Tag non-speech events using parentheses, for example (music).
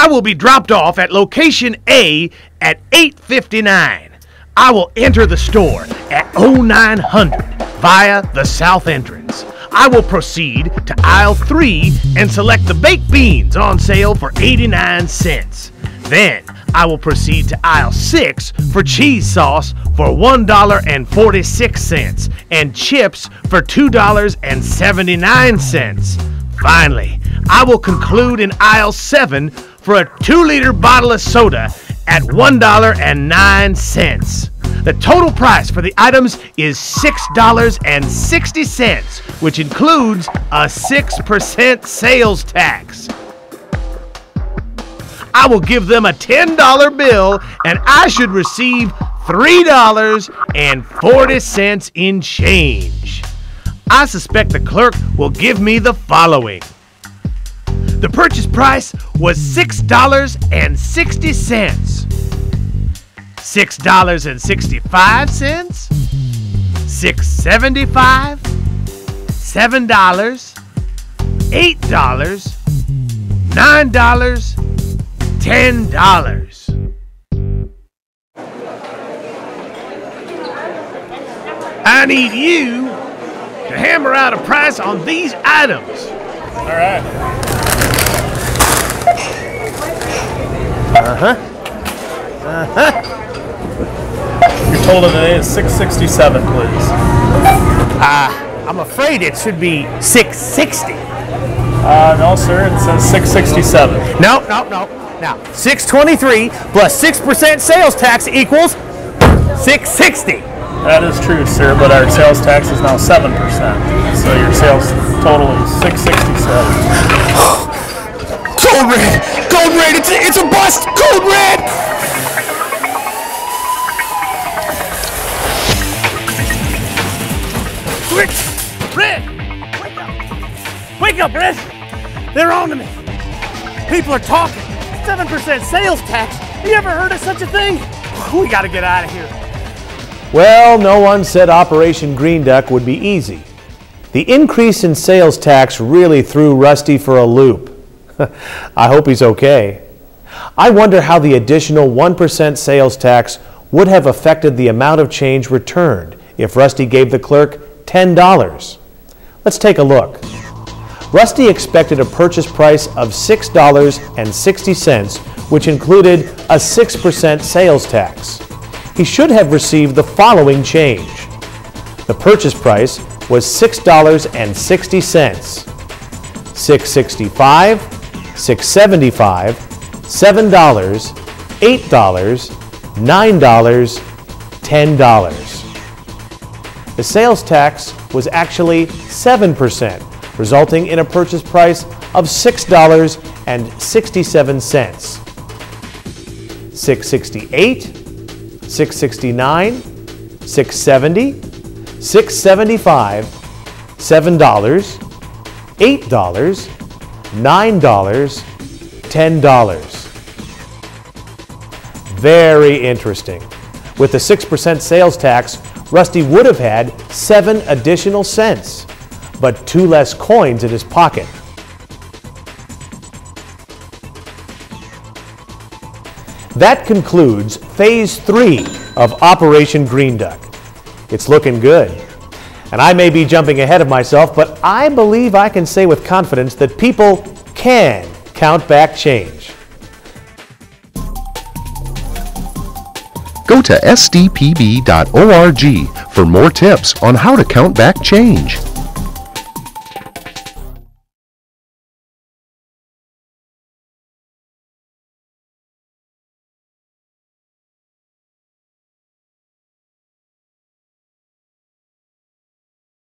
I will be dropped off at location A at 8:59. I will enter the store at 0900 via the south entrance. I will proceed to aisle 3 and select the baked beans on sale for 89 cents. Then I will proceed to aisle 6 for cheese sauce for $1.46 and chips for $2.79. Finally, I will conclude in aisle 7 for a 2 liter bottle of soda at $1.09. The total price for the items is $6.60, which includes a 6% sales tax. I will give them a $10 bill and I should receive $3.40 in change. I suspect the clerk will give me the following. The purchase price was $6.60. $6.65, six seventy-five, seven dollars, eight dollars, nine dollars, ten dollars. I need you to hammer out a price on these items. All right. Uh-huh. Uh-huh. Your total today is 667, please. Ah, I'm afraid it should be 660. Uh, no, sir, it says 667. No, no, no. Now, 623 plus 6% sales tax equals 660. That is true, sir, but our sales tax is now 7%. So your sales total is 667. (gasps) (laughs) Code red! Code red! It's a, it's a bust! Code red! Red! Red! Wake up! Wake up, Red! They're on to me! People are talking! 7% sales tax? You ever heard of such a thing? (laughs) We gotta get out of here. Well, no one said Operation Green Duck would be easy. The increase in sales tax really threw Rusty for a loop. (laughs) I hope he's okay. I wonder how the additional 1% sales tax would have affected the amount of change returned if Rusty gave the clerk $10. Let's take a look. Rusty expected a purchase price of $6.60, which included a 6% sales tax. He should have received the following change. The purchase price was $6.60. 665, 675, $7, $8, $9, $10. The sales tax was actually 7%, resulting in a purchase price of $6.67. 668, 669, 670, 675, $7, $8, $9, $10. Very interesting. With the 6% sales tax, Rusty would have had 7 additional cents, but two less coins in his pocket. That concludes phase three of Operation Green Duck. It's looking good. And I may be jumping ahead of myself, but I believe I can say with confidence that people can count back change. Go to sdpb.org for more tips on how to count back change.